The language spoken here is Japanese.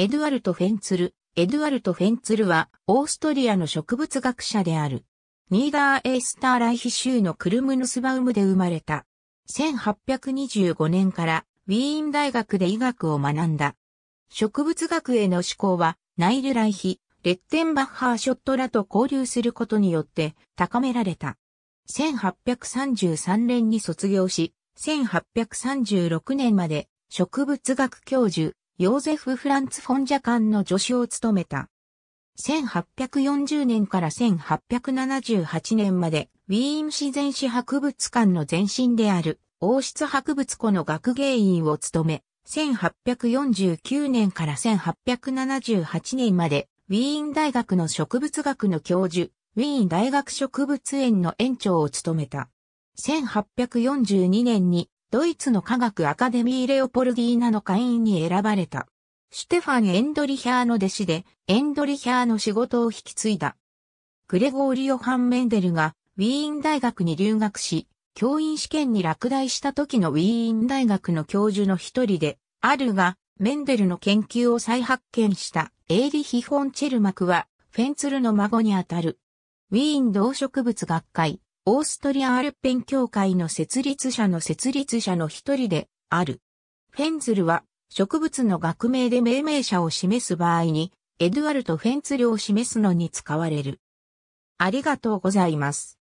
エドワルト・フェンツル。エドワルト・フェンツルは、オーストリアの植物学者である。ニーダー・エースターライヒ州のクルムヌスバウムで生まれた。1825年からウィーン大学で医学を学んだ。植物学への思考は、ナイルライヒ、レッテンバッハーショットらと交流することによって高められた。1833年に卒業し、1836年まで植物学教授、ヨーゼフ・フランツ・フォン・ジャカンの助手を務めた。1840年から1878年まで、ウィーン自然史博物館の前身である、王室博物庫の学芸員を務め、1849年から1878年まで、ウィーン大学の植物学の教授、ウィーン大学植物園の園長を務めた。1842年にドイツの科学アカデミーレオポルディーナの会員に選ばれた。シュテファン・エンドリヒャーの弟子で、エンドリヒャーの仕事を引き継いだ。グレゴーリオ・ハン・メンデルがウィーン大学に留学し、教員試験に落第した時のウィーン大学の教授の一人で、あるが、メンデルの研究を再発見したエーリヒ・フォン・チェルマクは、フェンツルの孫にあたる。ウィーン動植物学会、オーストリア・アルペン協会の設立者の設立者の一人である。フェンズルは、植物の学名で命名者を示す場合に、エドゥアルト・フェンツルを示すのに使われる。ありがとうございます。